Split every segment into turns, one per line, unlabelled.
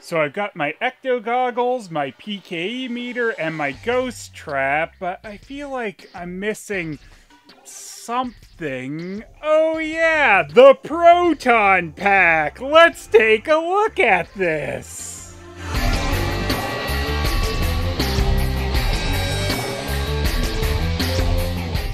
So I've got my ecto goggles, my PKE meter, and my ghost trap, but I feel like I'm missing something. Oh yeah, the proton pack. Let's take a look at this.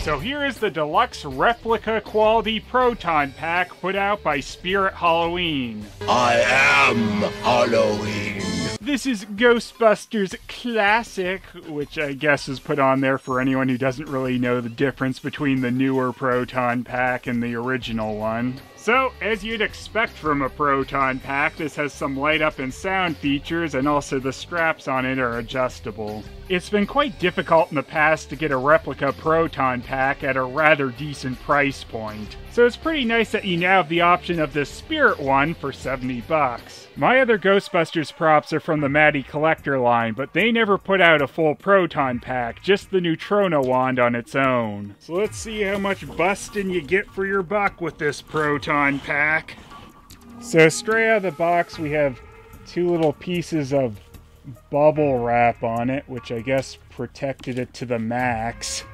So here is the deluxe replica quality proton pack put out by Spirit Halloween.
I am Halloween.
This is Ghostbusters Classic, which I guess is put on there for anyone who doesn't really know the difference between the newer proton pack and the original one. So, as you'd expect from a proton pack, this has some light up and sound features, and also the straps on it are adjustable. It's been quite difficult in the past to get a replica proton pack at a rather decent price point. So it's pretty nice that you now have the option of the Spirit one for 70 bucks. My other Ghostbusters props are from the Matty Collector line, but they never put out a full proton pack, just the Neutrona wand on its own. So let's see how much busting you get for your buck with this proton pack. So straight out of the box we have two little pieces of bubble wrap on it, which I guess protected it to the max.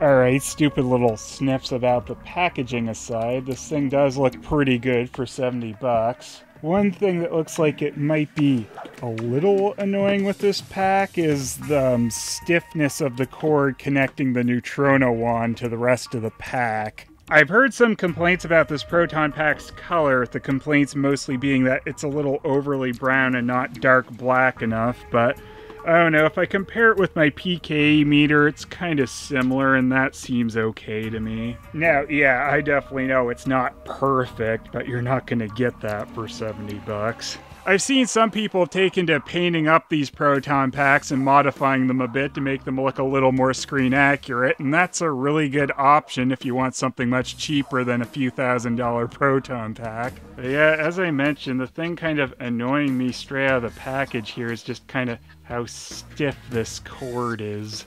Alright, stupid little sniffs about the packaging aside, this thing does look pretty good for 70 bucks. One thing that looks like it might be a little annoying with this pack is the um, stiffness of the cord connecting the Neutrona wand to the rest of the pack. I've heard some complaints about this Proton Pack's color, the complaints mostly being that it's a little overly brown and not dark black enough, but I don't know, if I compare it with my PKE meter, it's kind of similar and that seems okay to me. Now, yeah, I definitely know it's not perfect, but you're not going to get that for 70 bucks. I've seen some people taken to painting up these proton packs and modifying them a bit to make them look a little more screen accurate, and that's a really good option if you want something much cheaper than a few thousand dollar proton pack. But yeah, as I mentioned, the thing kind of annoying me straight out of the package here is just kind of how stiff this cord is.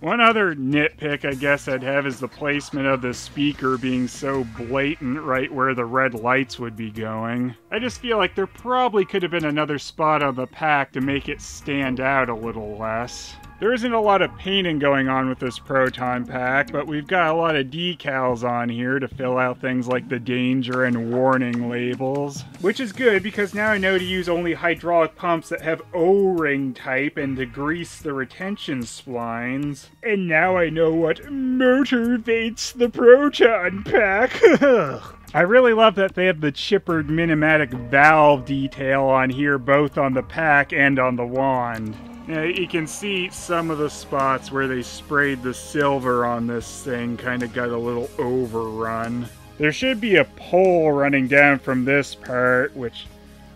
One other nitpick I guess I'd have is the placement of the speaker being so blatant right where the red lights would be going. I just feel like there probably could have been another spot on the pack to make it stand out a little less. There isn't a lot of painting going on with this proton pack, but we've got a lot of decals on here to fill out things like the danger and warning labels. Which is good because now I know to use only hydraulic pumps that have O-ring type and to grease the retention splines. And now I know what motivates the proton pack. I really love that they have the Clippard minimatic valve detail on here, both on the pack and on the wand. Yeah, you can see some of the spots where they sprayed the silver on this thing kind of got a little overrun. There should be a pole running down from this part, which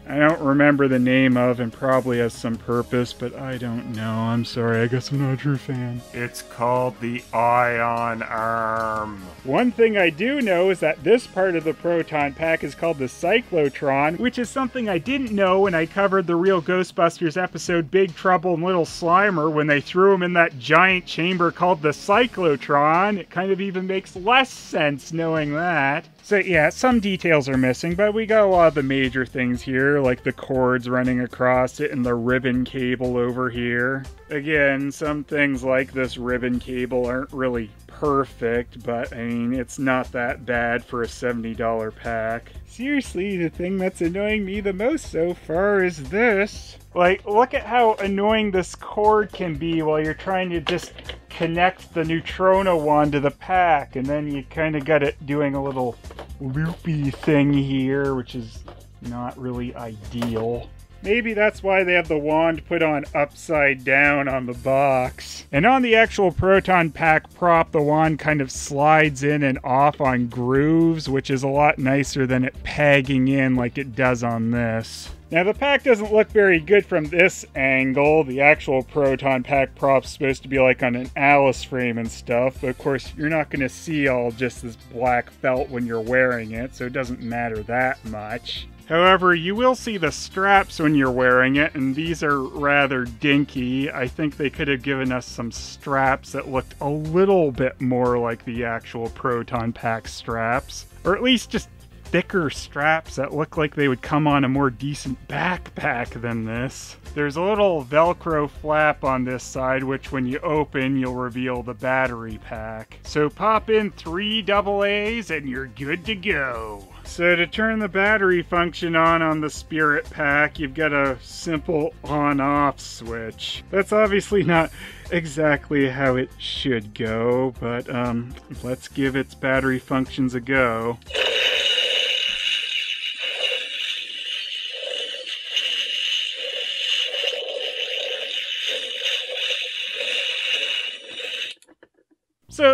I don't remember the name of and probably has some purpose, but I don't know. I'm sorry, I guess I'm not a true fan. It's called the Ion Arm. One thing I do know is that this part of the proton pack is called the Cyclotron, which is something I didn't know when I covered the real Ghostbusters episode Big Trouble in Little Slimer when they threw him in that giant chamber called the Cyclotron. It kind of even makes less sense knowing that. So yeah, some details are missing, but we got a lot of the major things here, like the cords running across it and the ribbon cable over here. Again, some things like this ribbon cable aren't really perfect, but I mean, it's not that bad for a $70 pack. Seriously, the thing that's annoying me the most so far is this. Like, look at how annoying this cord can be while you're trying to just connect the Neutrona wand to the pack, and then you kind of got it doing a little loopy thing here, which is not really ideal. Maybe that's why they have the wand put on upside down on the box. And on the actual Proton Pack prop, the wand kind of slides in and off on grooves, which is a lot nicer than it pegging in like it does on this. Now the pack doesn't look very good from this angle. The actual Proton Pack prop's supposed to be like on an Alice frame and stuff, but of course you're not going to see all just this black felt when you're wearing it, so it doesn't matter that much. However, you will see the straps when you're wearing it, and these are rather dinky. I think they could have given us some straps that looked a little bit more like the actual Proton Pack straps. Or at least just thicker straps that look like they would come on a more decent backpack than this. There's a little Velcro flap on this side, which when you open, you'll reveal the battery pack. So pop in three double A's and you're good to go. So to turn the battery function on on the Spirit Pack, you've got a simple on-off switch. That's obviously not exactly how it should go, but um, let's give its battery functions a go.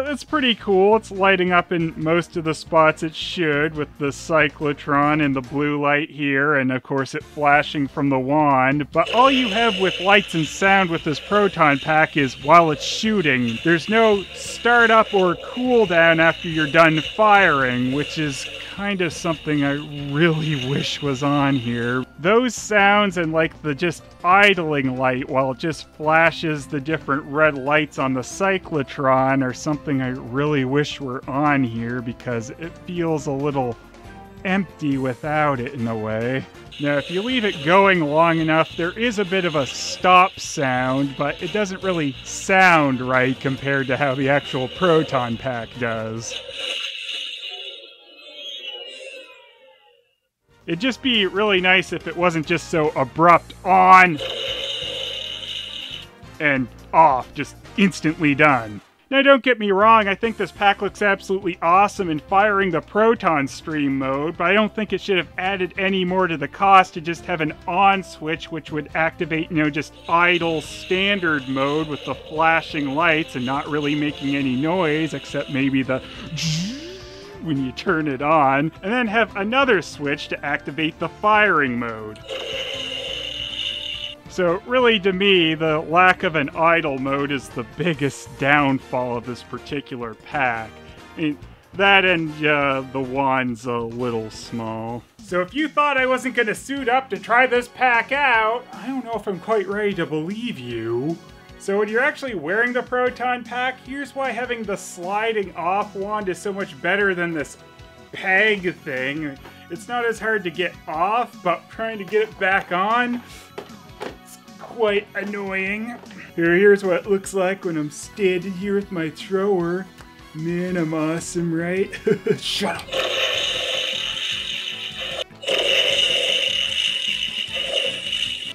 It's pretty cool. It's lighting up in most of the spots it should with the cyclotron and the blue light here, and of course it flashing from the wand. But all you have with lights and sound with this proton pack is while it's shooting. There's no startup or cooldown after you're done firing, which is kind of something I really wish was on here. Those sounds and like the just idling light while it just flashes the different red lights on the cyclotron are something I really wish we were on here because it feels a little empty without it in a way. Now, if you leave it going long enough, there is a bit of a stop sound, but it doesn't really sound right compared to how the actual proton pack does. It'd just be really nice if it wasn't just so abrupt on and off, just instantly done. Now, don't get me wrong, I think this pack looks absolutely awesome in firing the proton stream mode, but I don't think it should have added any more to the cost to just have an on switch which would activate, you know, just idle standard mode with the flashing lights and not really making any noise except maybe the when you turn it on, and then have another switch to activate the firing mode. So, really, to me, the lack of an idle mode is the biggest downfall of this particular pack. I mean, that and uh, the wand's a little small. So, if you thought I wasn't to suit up to try this pack out, I don't know if I'm quite ready to believe you. So when you're actually wearing the Proton Pack, here's why having the sliding off wand is so much better than this peg thing. It's not as hard to get off, but trying to get it back on, quite annoying. Here, here's what it looks like when I'm standing here with my thrower. Man, I'm awesome, right? Shut up.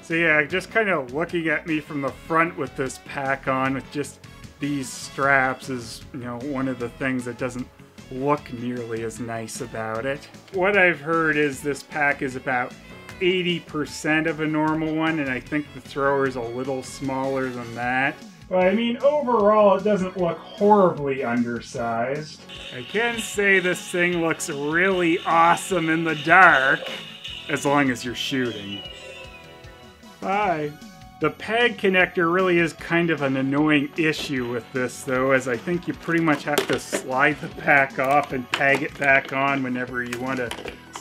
So yeah, just kind of looking at me from the front with this pack on with just these straps is, you know, one of the things that doesn't look nearly as nice about it. What I've heard is this pack is about 80% of a normal one, and I think the thrower is a little smaller than that. But I mean, overall, it doesn't look horribly undersized. I can say this thing looks really awesome in the dark, as long as you're shooting. Bye. The peg connector really is kind of an annoying issue with this, though, as I think you pretty much have to slide the pack off and peg it back on whenever you want to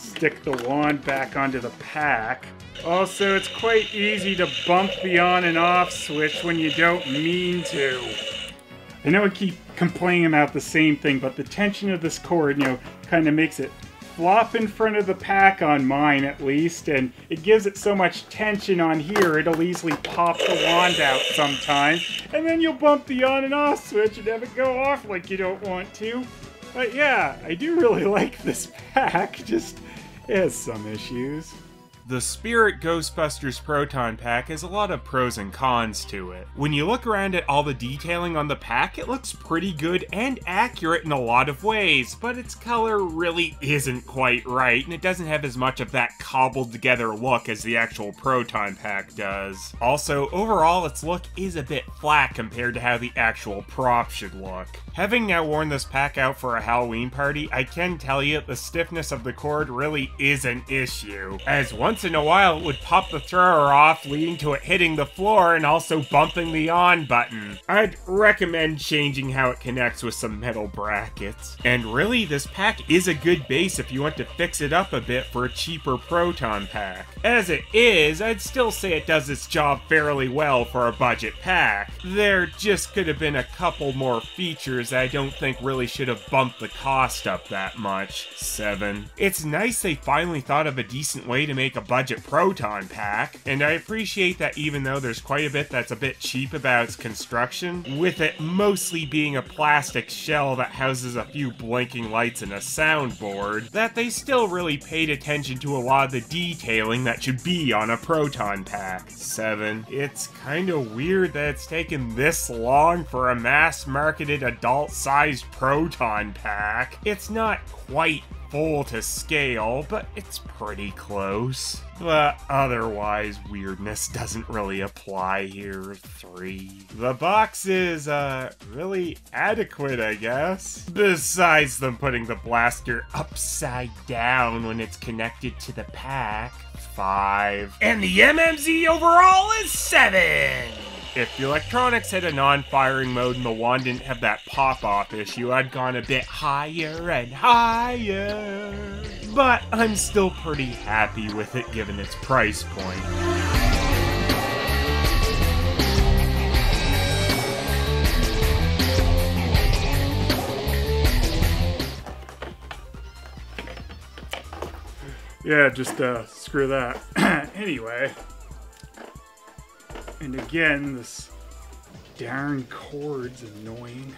stick the wand back onto the pack. Also, it's quite easy to bump the on and off switch when you don't mean to. I know I keep complaining about the same thing, but the tension of this cord, you know, kind of makes it flop in front of the pack on mine at least, and it gives it so much tension on here it'll easily pop the wand out sometimes, and then you'll bump the on and off switch and have it go off like you don't want to. But yeah, I do really like this pack, just it has some issues.
The Spirit Ghostbusters Proton Pack has a lot of pros and cons to it. When you look around at all the detailing on the pack, it looks pretty good and accurate in a lot of ways, but its color really isn't quite right, and it doesn't have as much of that cobbled together look as the actual Proton Pack does. Also, overall, its look is a bit flat compared to how the actual prop should look. Having now worn this pack out for a Halloween party, I can tell you the stiffness of the cord really is an issue, as once in a while it would pop the thrower off, leading to it hitting the floor and also bumping the on button. I'd recommend changing how it connects with some metal brackets. And really, this pack is a good base if you want to fix it up a bit for a cheaper proton pack. As it is, I'd still say it does its job fairly well for a budget pack. There just could have been a couple more features that I don't think really should have bumped the cost up that much. 7. It's nice they finally thought of a decent way to make a budget proton pack, and I appreciate that even though there's quite a bit that's a bit cheap about its construction, with it mostly being a plastic shell that houses a few blinking lights and a soundboard, that they still really paid attention to a lot of the detailing that should be on a proton pack. 7. It's kinda weird that it's taken this long for a mass marketed adult sized proton pack. It's not quite full to scale, but it's pretty close. But otherwise, weirdness doesn't really apply here. 3. The box is, uh, really adequate, I guess. Besides them putting the blaster upside down when it's connected to the pack. 5. And the MMZ overall is 7! If the electronics had a non-firing mode and the wand didn't have that pop-off issue, I'd gone a bit higher and higher. But I'm still pretty happy with it given its price point.
Yeah, just uh, screw that. anyway. And again, this darn cord's annoying.